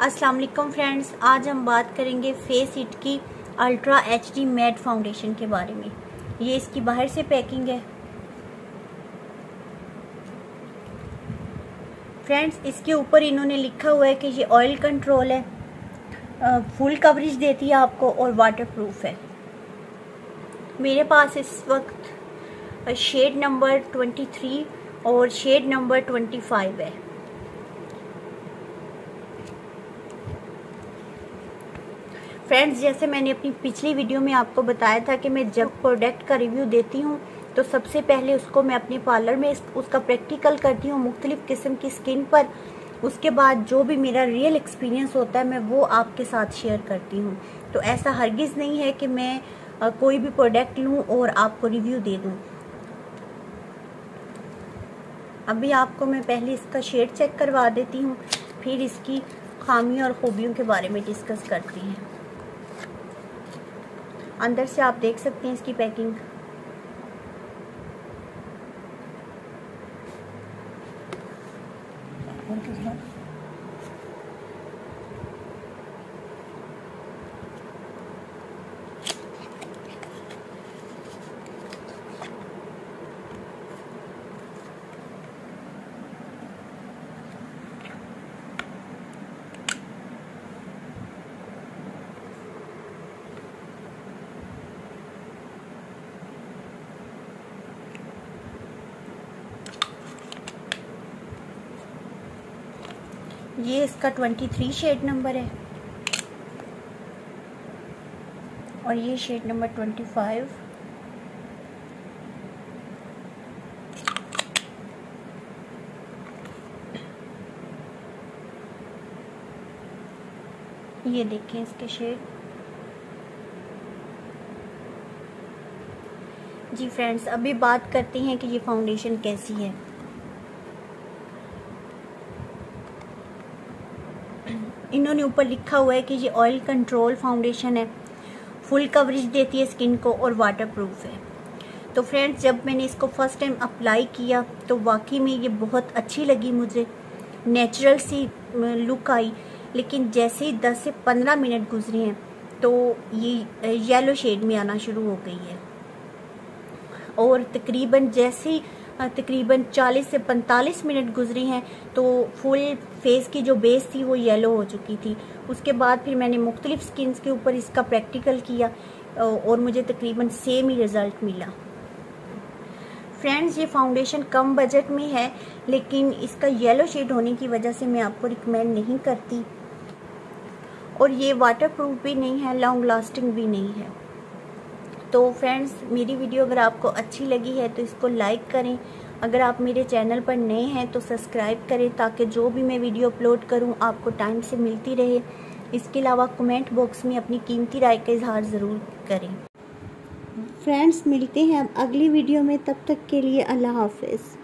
अस्सलाम वालेकुम फ्रेंड्स, आज हम बात करेंगे फेस इट की ultra H D matte foundation के बारे में। ये इसकी बाहर से पैकिंग है। फ्रेंड्स, इसके ऊपर इन्होंने लिखा हुआ है कि ये ऑयल कंट्रोल है फुल कवरेज देती है आपको और वाटर प्रूफ है। मेरे पास इस वक्त शेड नंबर ट्वेंटी थ्री और शेड नंबर ट्वेंटी फाइव है। फ्रेंड्स जैसे मैंने अपनी पिछली वीडियो में आपको बताया था कि मैं जब प्रोडक्ट का रिव्यू देती हूँ तो सबसे पहले उसको मैं अपने पार्लर में उसका प्रैक्टिकल करती हूँ, मुख्तलिफ़ किस्म की स्किन पर। उसके बाद जो भी मेरा रियल एक्सपीरियंस होता है, मैं वो आपके साथ शेयर करती हूँ। तो ऐसा हरगिज़ नहीं है कि मैं कोई भी प्रोडक्ट लूँ और आपको रिव्यू दे दूँ। अभी आपको मैं पहले इसका शेड चेक करवा देती हूँ, फिर इसकी खामियों और खूबियों के बारे में डिस्कस करती हैं। अंदर से आप देख सकते हैं इसकी पैकिंग। ये इसका ट्वेंटी थ्री शेड नंबर है। और ये शेड नंबर ट्वेंटी फाइव ये देखें इसके शेड जी फ्रेंड्स अभी बात करते हैं कि ये फाउंडेशन कैसी है। इन्होंने ऊपर लिखा हुआ है कि ये ऑयल कंट्रोल फाउंडेशन है। फुल कवरेज देती है स्किन को और वाटर प्रूफ है। तो फ्रेंड्स जब मैंने इसको फ़र्स्ट टाइम अप्लाई किया तो वाकई में ये बहुत अच्छी लगी मुझे। नेचुरल सी लुक आई, लेकिन जैसे ही 10 से 15 मिनट गुजरे हैं तो ये येलो शेड में आना शुरू हो गई है। और तकरीबन जैसे ही तकरीबन 40 से 45 मिनट गुजरी हैं तो फुल फेस की जो बेस थी वो येलो हो चुकी थी। उसके बाद फिर मैंने मुख्तलिफ़ स्किन्स के ऊपर इसका प्रैक्टिकल किया और मुझे तकरीबन सेम ही रिज़ल्ट मिला। फ्रेंड्स, ये फाउंडेशन कम बजट में है, लेकिन इसका येलो शेड होने की वजह से मैं आपको रिकमेंड नहीं करती। और ये वाटर प्रूफ भी नहीं है, लॉन्ग लास्टिंग भी नहीं है। तो फ्रेंड्स मेरी वीडियो अगर आपको अच्छी लगी है तो इसको लाइक करें। अगर आप मेरे चैनल पर नए हैं तो सब्सक्राइब करें ताकि जो भी मैं वीडियो अपलोड करूँ, आपको टाइम से मिलती रहे। इसके अलावा कमेंट बॉक्स में अपनी कीमती राय का इजहार ज़रूर करें। फ्रेंड्स मिलते हैं अब अगली वीडियो में। तब तक के लिए अल्लाह हाफिज़।